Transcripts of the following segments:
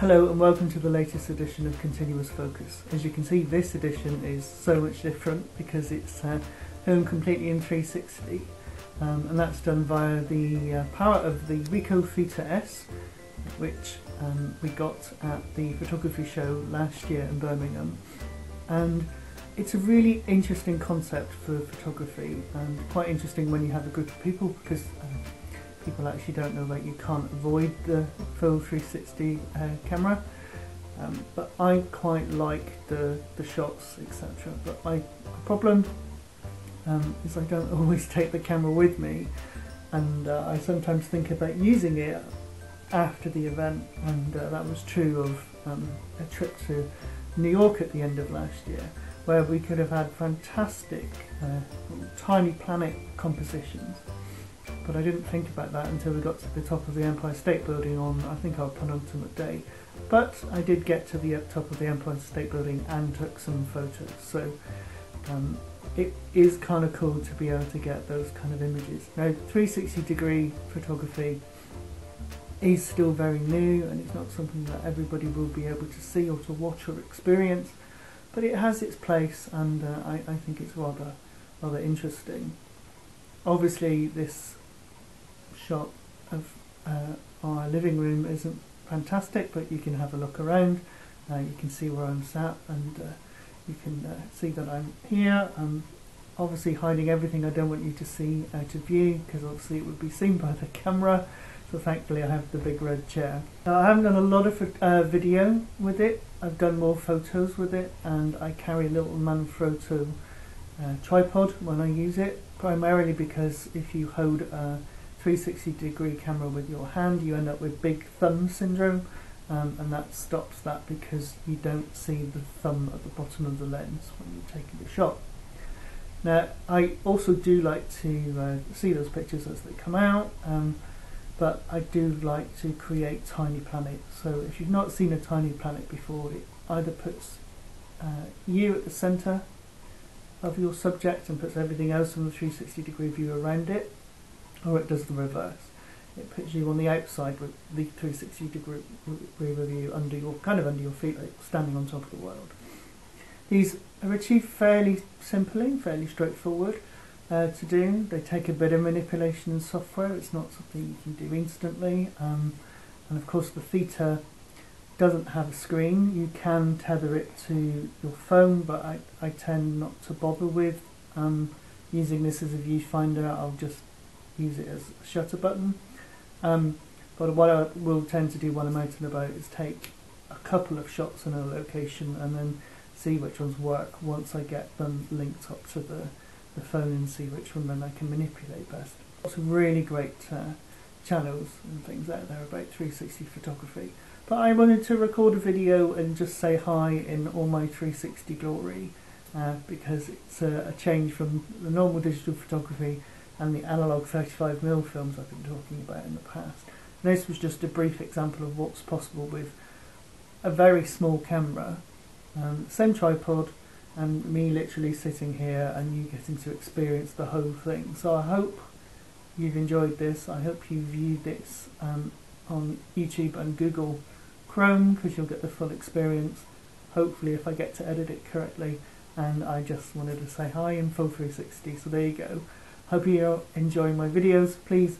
Hello and welcome to the latest edition of Continuous Focus. As you can see this edition is so much different because it's uh, filmed completely in 360 um, and that's done via the uh, power of the Ricoh Theta S which um, we got at the photography show last year in Birmingham and it's a really interesting concept for photography and quite interesting when you have a group of people because uh, people actually don't know that you can't avoid the full 360 uh, camera. Um, but I quite like the, the shots, etc. But my problem um, is I don't always take the camera with me, and uh, I sometimes think about using it after the event, and uh, that was true of um, a trip to New York at the end of last year, where we could have had fantastic uh, tiny planet compositions but I didn't think about that until we got to the top of the Empire State Building on, I think, our penultimate day. But I did get to the top of the Empire State Building and took some photos, so um, it is kind of cool to be able to get those kind of images. Now, 360 degree photography is still very new and it's not something that everybody will be able to see or to watch or experience, but it has its place and uh, I, I think it's rather, rather interesting. Obviously, this shot of uh, our living room isn't fantastic, but you can have a look around. Uh, you can see where I'm sat, and uh, you can uh, see that I'm here. I'm obviously hiding everything I don't want you to see out of view, because obviously it would be seen by the camera. So thankfully I have the big red chair. Now, I haven't done a lot of uh, video with it. I've done more photos with it, and I carry a little Manfrotto uh, tripod when I use it, primarily because if you hold a 360 degree camera with your hand, you end up with big thumb syndrome, um, and that stops that because you don't see the thumb at the bottom of the lens when you're taking the shot. Now, I also do like to uh, see those pictures as they come out, um, but I do like to create tiny planets. So if you've not seen a tiny planet before, it either puts uh, you at the centre of your subject and puts everything else in the 360 degree view around it, or it does the reverse. It puts you on the outside with the 360 degree review under your kind of under your feet, like standing on top of the world. These are achieved fairly simply, fairly straightforward uh, to do. They take a bit of manipulation and software. It's not something you can do instantly. Um, and of course, the Theta doesn't have a screen. You can tether it to your phone, but I, I tend not to bother with um, using this as a viewfinder. I'll just use it as a shutter button. Um, but what I will tend to do when I'm out and about is take a couple of shots in a location and then see which ones work once I get them linked up to the, the phone and see which one then I can manipulate best. Lots of really great uh, channels and things out there about 360 photography. But I wanted to record a video and just say hi in all my 360 glory uh, because it's a, a change from the normal digital photography and the analog 35mm films I've been talking about in the past. And this was just a brief example of what's possible with a very small camera, um, same tripod, and me literally sitting here and you getting to experience the whole thing. So I hope you've enjoyed this. I hope you viewed this um, on YouTube and Google Chrome because you'll get the full experience. Hopefully, if I get to edit it correctly. And I just wanted to say hi in full 360. So there you go. Hope you're enjoying my videos. Please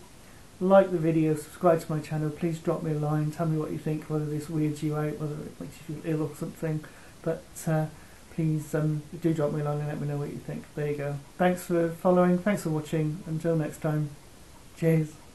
like the video, subscribe to my channel. Please drop me a line. Tell me what you think, whether this weirds you out, whether it makes you feel ill or something. But uh, please um, do drop me a line and let me know what you think. There you go. Thanks for following. Thanks for watching. Until next time. Cheers.